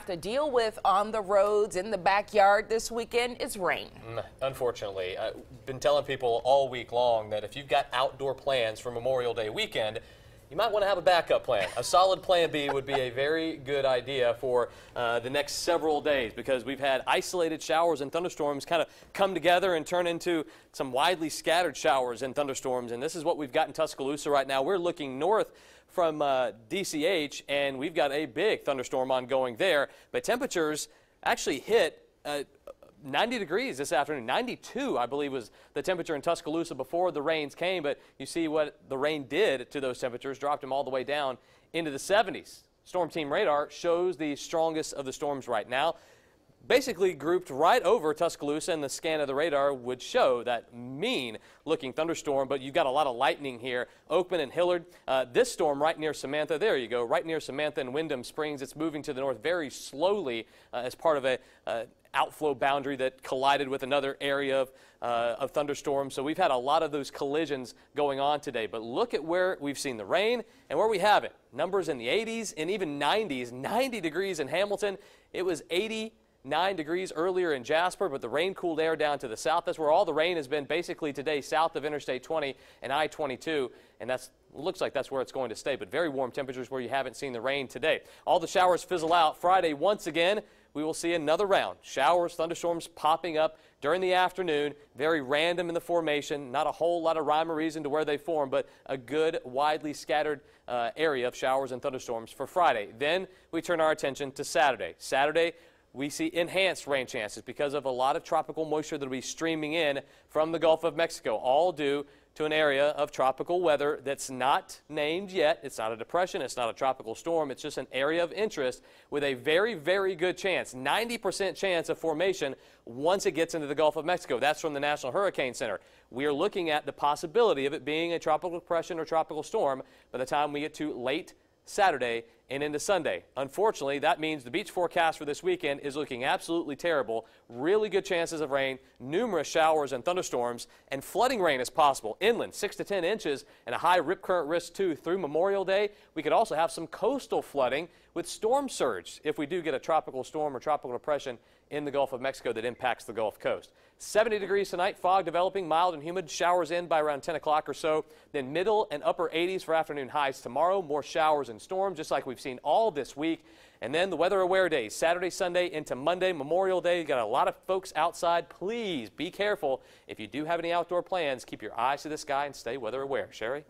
have to deal with on the roads, in the backyard this weekend is rain. Mm, unfortunately, I've been telling people all week long that if you've got outdoor plans for Memorial Day weekend, you might want to have a backup plan. A solid plan B would be a very good idea for uh, the next several days because we've had isolated showers and thunderstorms kind of come together and turn into some widely scattered showers and thunderstorms. And this is what we've got in Tuscaloosa right now. We're looking north from uh, DCH, and we've got a big thunderstorm ongoing there. But temperatures actually hit. Uh, 90 degrees this afternoon. 92, I believe, was the temperature in Tuscaloosa before the rains came. But you see what the rain did to those temperatures, dropped them all the way down into the 70s. Storm Team Radar shows the strongest of the storms right now basically grouped right over Tuscaloosa, and the scan of the radar would show that mean looking thunderstorm. But you've got a lot of lightning here. Oakman and Hillard. Uh, this storm right near Samantha, there you go, right near Samantha and Windham Springs. It's moving to the north very slowly uh, as part of a uh, outflow boundary that collided with another area of, uh, of thunderstorms. So we've had a lot of those collisions going on today. But look at where we've seen the rain and where we have it. Numbers in the 80s and even 90s, 90 degrees in Hamilton. It was 80 9 degrees earlier in Jasper, but the rain cooled air down to the south. That's where all the rain has been basically today, south of Interstate 20 and I-22, and that's looks like that's where it's going to stay, but very warm temperatures where you haven't seen the rain today. All the showers fizzle out Friday once again. We will see another round. Showers, thunderstorms popping up during the afternoon. Very random in the formation. Not a whole lot of rhyme or reason to where they form, but a good, widely scattered uh, area of showers and thunderstorms for Friday. Then we turn our attention to Saturday. Saturday, we see enhanced rain chances because of a lot of tropical moisture that will be streaming in from the Gulf of Mexico, all due to an area of tropical weather that's not named yet. It's not a depression, it's not a tropical storm, it's just an area of interest with a very, very good chance, 90% chance of formation once it gets into the Gulf of Mexico. That's from the National Hurricane Center. We are looking at the possibility of it being a tropical depression or tropical storm by the time we get to late Saturday and into Sunday. Unfortunately, that means the beach forecast for this weekend is looking absolutely terrible. Really good chances of rain, numerous showers and thunderstorms, and flooding rain is possible. Inland, 6 to 10 inches, and a high rip current risk too through Memorial Day. We could also have some coastal flooding with storm surge if we do get a tropical storm or tropical depression in the Gulf of Mexico that impacts the Gulf Coast. 70 degrees tonight, fog developing, mild and humid, showers in by around 10 o'clock or so. Then middle and upper 80s for afternoon highs tomorrow, more showers and storms just like we've seen all this week. And then the weather aware days, Saturday, Sunday into Monday, Memorial Day. You got a lot of folks outside. Please be careful. If you do have any outdoor plans, keep your eyes to the sky and stay weather aware. Sherry?